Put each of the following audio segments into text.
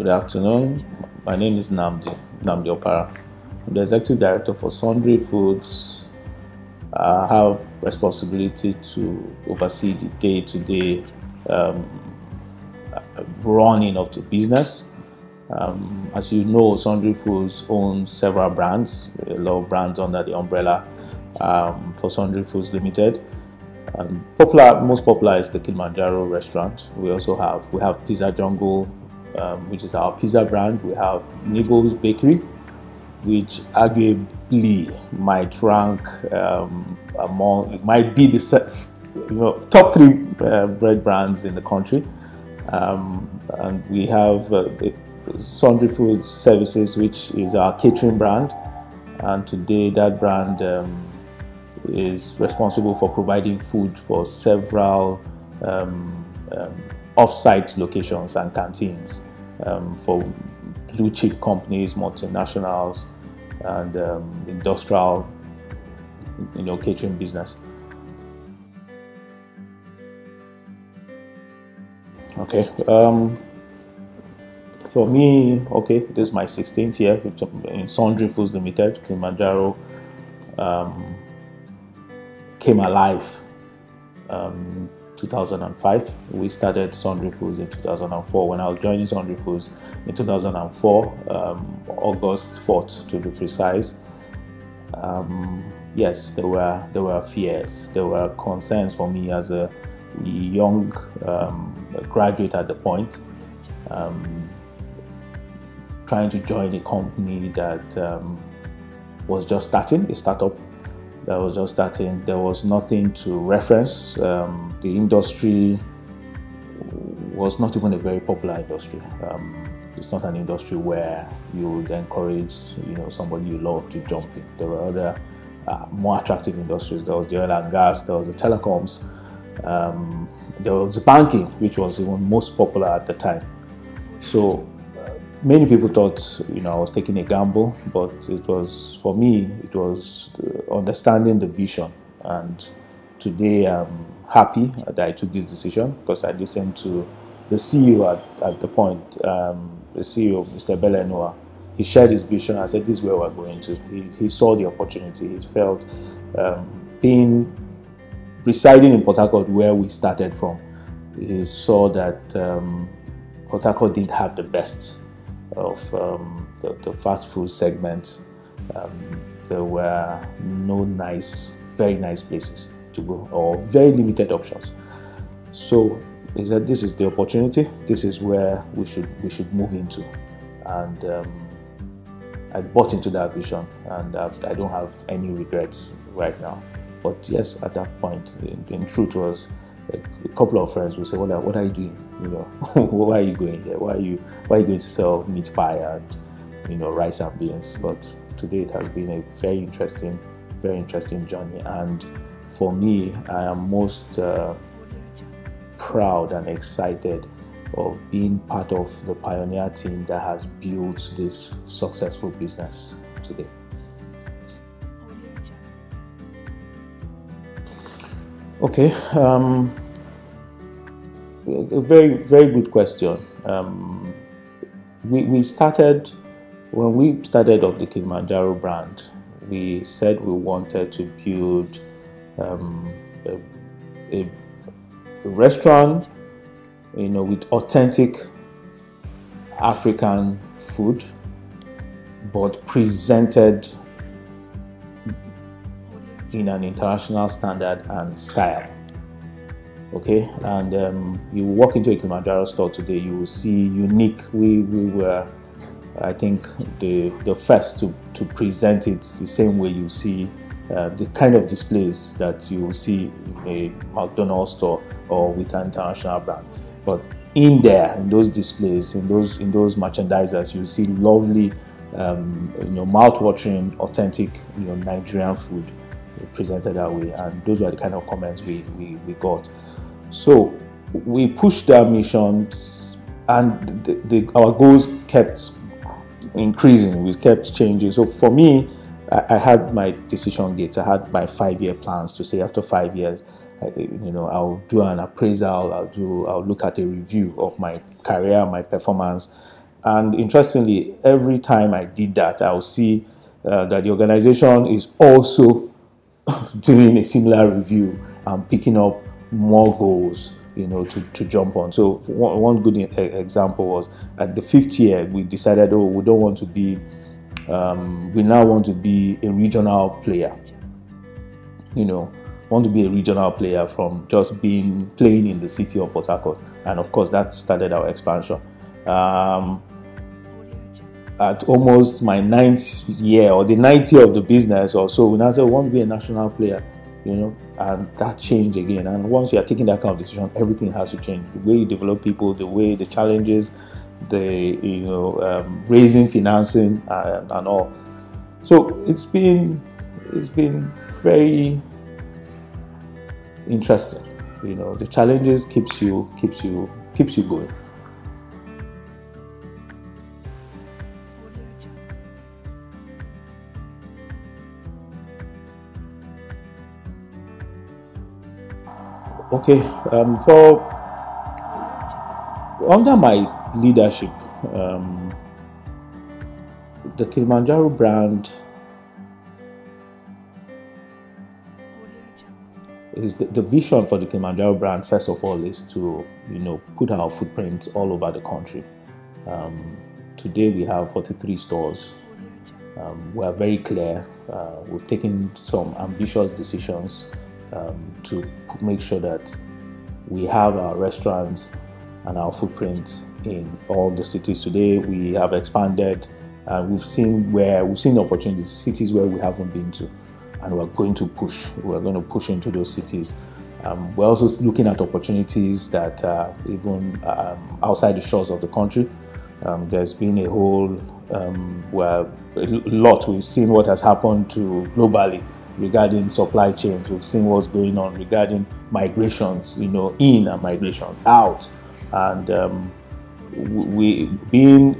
Good afternoon. My name is Nnamdi, Nnamdi Opara. I'm the Executive Director for Sundry Foods. I have responsibility to oversee the day-to-day um, running of the business. Um, as you know, Sundry Foods owns several brands, a lot of brands under the umbrella um, for Sundry Foods Limited. Um, popular, most popular is the Kilimanjaro restaurant. We also have we have Pizza Jungle, um, which is our pizza brand. We have Nibbles Bakery, which arguably might rank um, among, might be the you know, top three uh, bread brands in the country. Um, and we have uh, Sundry Food Services, which is our catering brand. And today that brand um, is responsible for providing food for several um, um, off-site locations and canteens um, for blue chip companies, multinationals, and um, industrial, you know, catering business. Okay. Um, for me, okay, this is my 16th year in Sundry Foods Limited, Kilimanjaro. Um, came alive um, 2005. We started Sundry Foods in 2004. When I was joining Sundry Foods in 2004, um, August 4th to be precise, um, yes, there were there were fears, there were concerns for me as a young um, graduate at the point, um, trying to join a company that um, was just starting, a startup that was just starting. There was nothing to reference. Um, the industry was not even a very popular industry. Um, it's not an industry where you would encourage, you know, somebody you love to jump in. There were other uh, more attractive industries. There was the oil and gas. There was the telecoms. Um, there was banking, which was even most popular at the time. So many people thought you know I was taking a gamble, but it was for me it was understanding the vision. And today I'm happy that I took this decision because I listened to the CEO at, at the point, um, the CEO, Mr. Belenua. He shared his vision. I said, "This is where we're going to." He, he saw the opportunity. He felt um, being residing in Port Harcourt, where we started from. He saw that um, Harcourt didn't have the best of um, the, the, fast food segment, um, there were no nice, very nice places to go, or very limited options. So he said, "This is the opportunity. This is where we should we should move into," and um, I bought into that vision, and I've, I do not have any regrets right now. But yes, at that point, in, in truth was a couple of friends will say, "What are, what are you doing? You know, why are you going here? Why are you why are you going to sell meat pie and you know rice and beans?" But today it has been a very interesting, very interesting journey, and for me, I am most uh, proud and excited of being part of the pioneer team that has built this successful business today. Okay, um, a very, very good question. Um, we, we started, when we started off the Kilimanjaro brand, we said we wanted to build um, a, a, restaurant, you know, with authentic African food, but presented in an international standard and style. Okay, and um, you walk into a Kilimanjaro store today, you will see unique. We, we were, I think, the, the first to, to present it the same way you see uh, the kind of displays that you will see in a McDonald's store or with an international brand. But in there, in those displays, in those in those merchandisers, you see lovely, um, you know, mouth-watering, authentic, you know, Nigerian food presented that way. And those were the kind of comments we, we, we got. So we pushed our mission and the, the, our goals kept increasing, we kept changing. So for me, I, I had my decision gates, I had my five year plans to say after five years, I, you know, I'll do an appraisal, I'll do, I'll look at a review of my career, my performance, and interestingly, every time I did that, I will see uh, that the organization is also doing a similar review and picking up more goals you know to, to jump on. So one, one good example was at the fifth year we decided oh we don't want to be um, we now want to be a regional player. You know want to be a regional player from just being playing in the city of Port Harcourt. And of course that started our expansion. Um, at almost my ninth year or the ninth year of the business or so, we now said, I want to be a national player, you know, and that changed again. And once you are taking that kind of decision, everything has to change. The way you develop people, the way the challenges, the, you know, um, raising financing and, and all. So it's been, it's been very interesting. You know, the challenges keeps you, keeps you, keeps you going. Okay, um, for under my leadership, um, the Kilimanjaro brand is the, the, vision for the Kilimanjaro brand. First of all, is to you know put our footprint all over the country. Um, today we have 43 stores. Um, we are very clear. Uh, we've taken some ambitious decisions um, to make sure that we have our restaurants and our footprint in all the cities. Today we have expanded and we've seen where we've seen opportunities, cities where we haven't been to, and we're going to push. We're going to push into those cities. Um, we're also looking at opportunities that uh, even um, outside the shores of the country. Um, there's been a whole um, a lot we've seen what has happened to globally regarding supply chains. We've seen what's going on regarding migrations, you know, in and migration out. And um, we being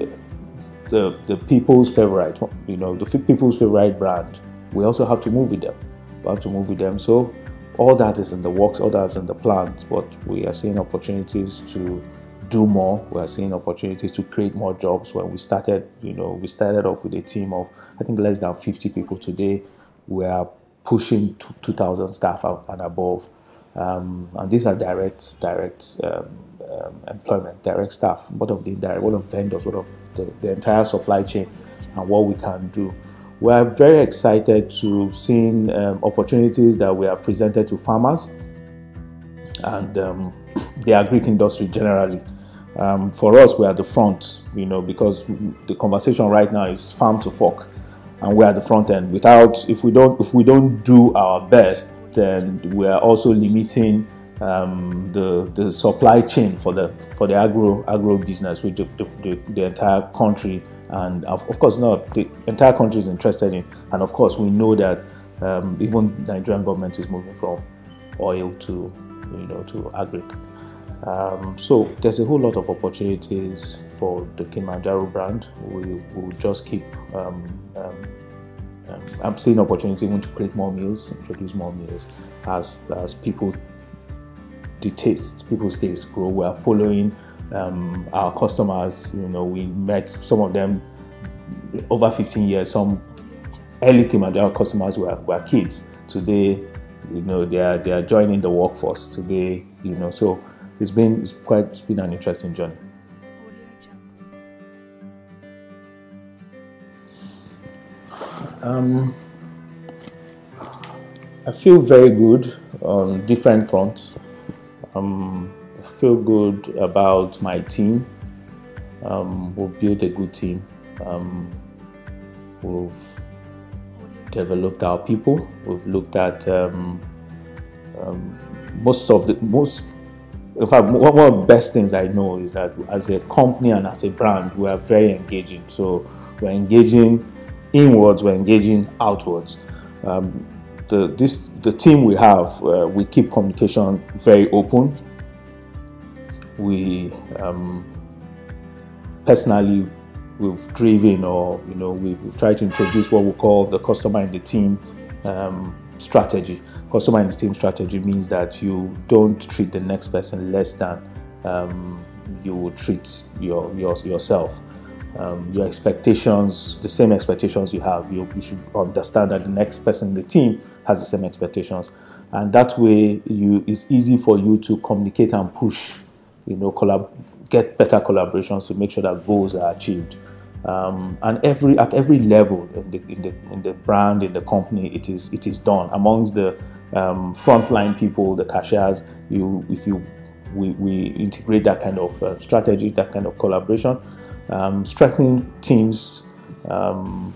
the, the people's favorite, you know, the people's favorite brand, we also have to move with them. We have to move with them. So all that is in the works, all that is in the plans, but we are seeing opportunities to do more. We are seeing opportunities to create more jobs. When we started, you know, we started off with a team of I think less than 50 people. Today, we are pushing 2,000 staff and above. Um, and these are direct direct um, um, employment, direct staff, what of the indirect, what of vendors, what of the, the entire supply chain, and what we can do. We are very excited to seeing um, opportunities that we have presented to farmers and um, the agri industry generally. Um, for us, we are the front, you know, because the conversation right now is farm to fork and we're at the front end. Without, if we don't, if we don't do our best, then we are also limiting um, the the supply chain for the for the agro agro business, which the, the, the entire country and of, of, course not the entire country is interested in. And of course, we know that um, even Nigerian government is moving from oil to you know to agri. Um, so there's a whole lot of opportunities for the Kilimanjaro brand. We will just keep. Um, um, um, I'm seeing opportunities even to create more meals, introduce more meals, as as people the taste, people's tastes grow. We are following um, our customers. You know, we met some of them over 15 years. Some early Kilimanjaro customers were, were kids. Today, you know, they are they are joining the workforce today. You know, so it's been it's quite it's been an interesting journey. Um, I feel very good on different fronts. Um, I feel good about my team. Um, we've built a good team. Um, we've developed our people. We've looked at um, um, most of the most in fact, one of the best things I know is that as a company and as a brand, we are very engaging. So we're engaging inwards, we're engaging outwards. Um, the this the team we have, uh, we keep communication very open. We um, personally we've driven or you know we've, we've, tried to introduce what we call the customer in the team um, strategy. Customer in the team strategy means that you don't treat the next person less than um, you would treat your, your yourself. um, your expectations, the same expectations you have. You, you, should understand that the next person in the team has the same expectations, and that way, you it's easy for you to communicate and push. You know, collab, get better collaborations to make sure that goals are achieved. Um, and every at every level in the, in the in the brand in the company, it is it is done amongst the um, frontline people, the cashiers. You if you we, we integrate that kind of uh, strategy, that kind of collaboration um, strengthening teams. Um,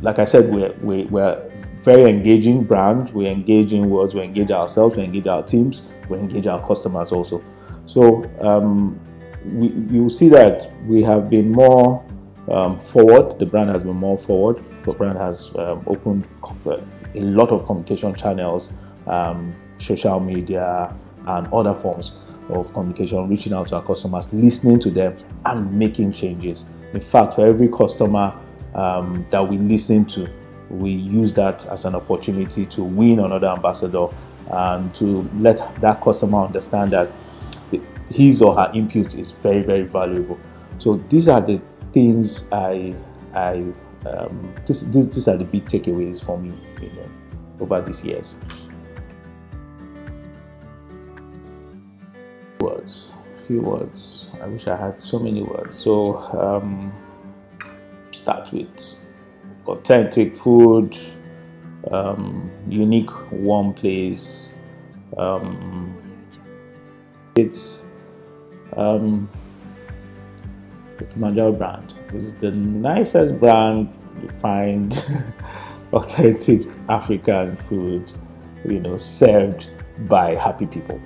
like I said, we're, we, we're very engaging brand. We engage in words. We engage ourselves. We engage our teams. We engage our customers also. So um, we, you see that we have been more um, forward. The brand has been more forward. The brand has um, opened a lot of communication channels, um, social media, and other forms of communication, reaching out to our customers, listening to them, and making changes. In fact, for every customer um, that we listen to, we use that as an opportunity to win another ambassador and to let that customer understand that his or her input is very, very valuable. So these are the things I, I, um, this, this, these are the big takeaways for me, you know, over these years. words few words i wish i had so many words so um, start with authentic food um, unique warm place um, it's um, the Kilimanjaro brand is the nicest brand you find authentic African food you know served by happy people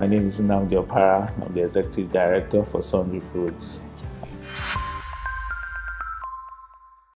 my name is Nnamdi Opara. I'm the Executive Director for Sundry Foods.